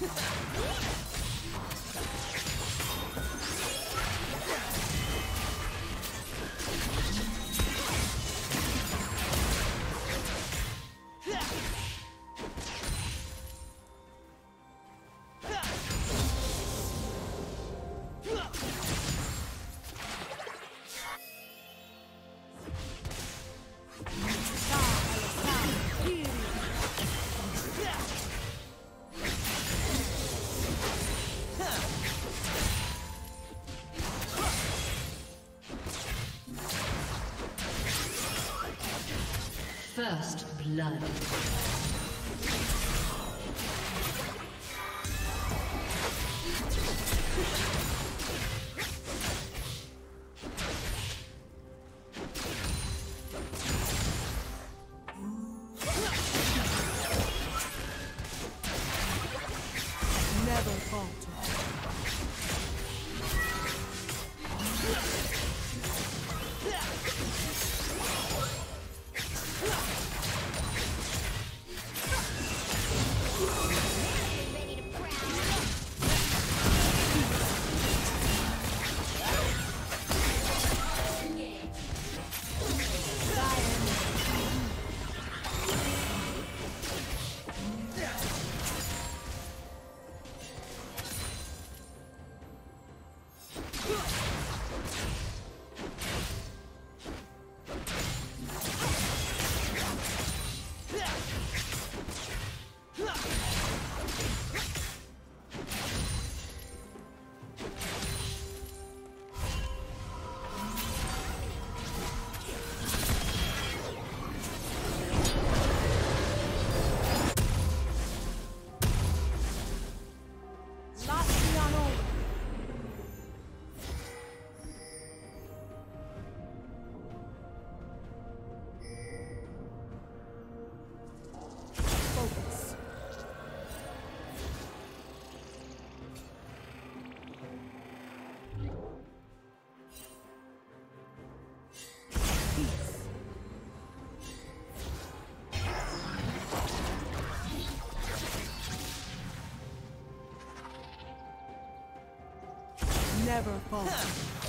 Ha ha ha! Blood. Never falter.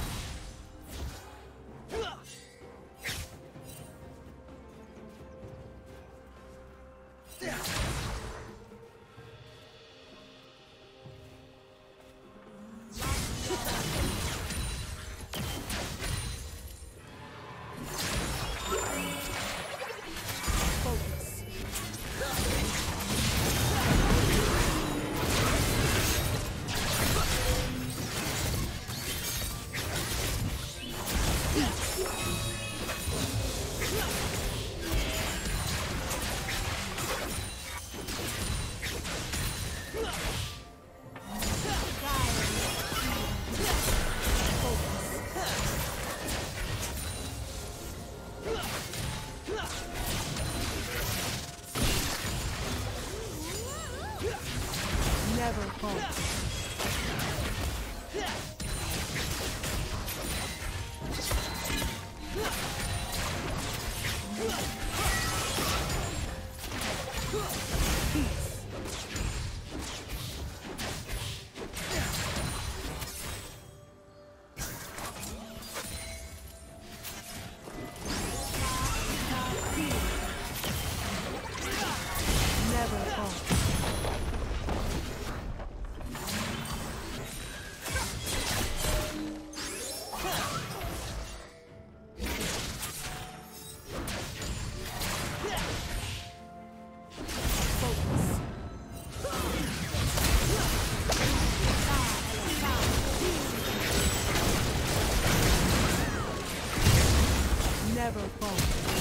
never fall.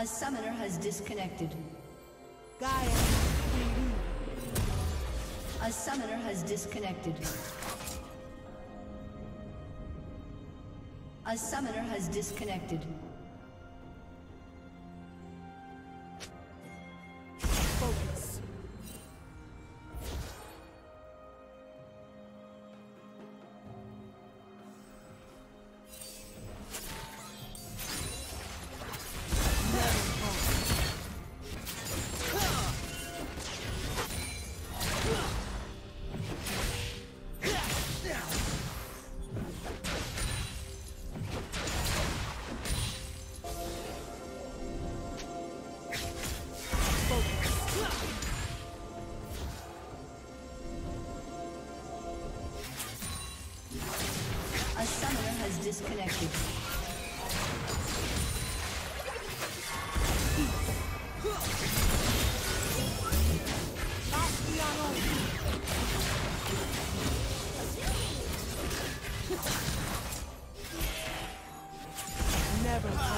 A summoner has disconnected. Gaia. A summoner has disconnected. A summoner has disconnected. Disconnected. Never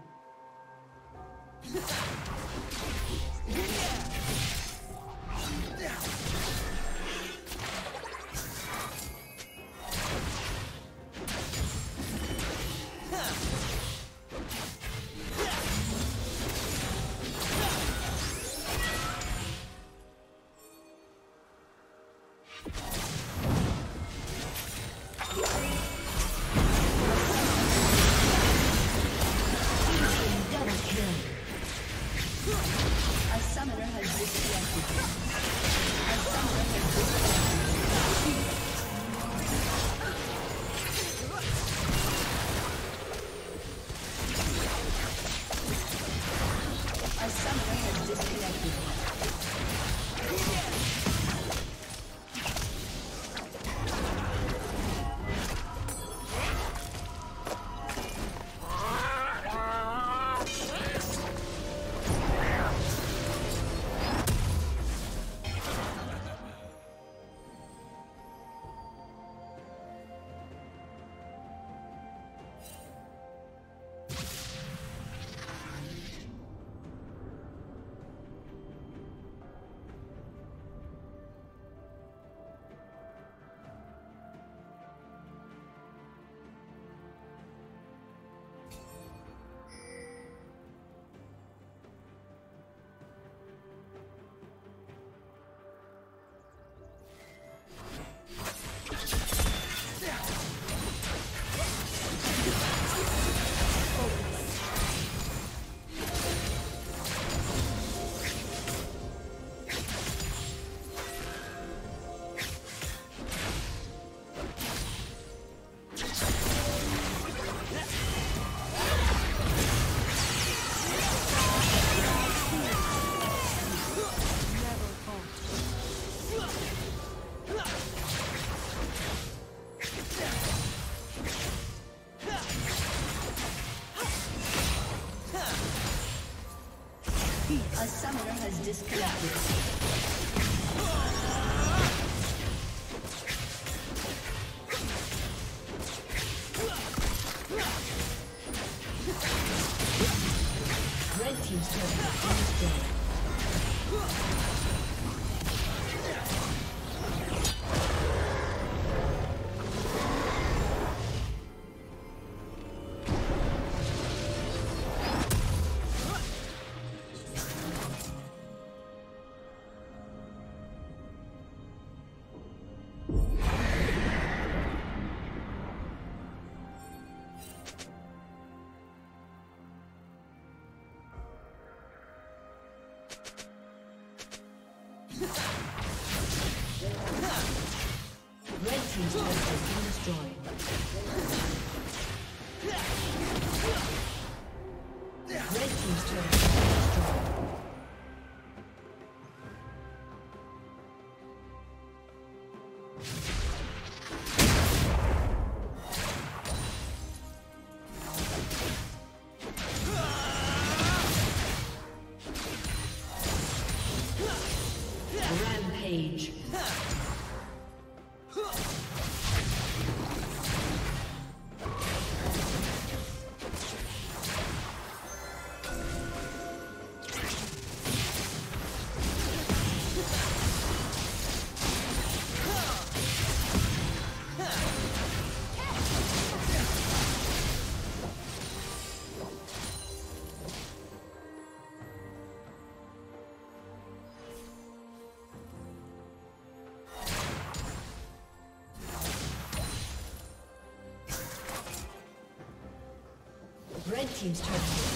Team's turret.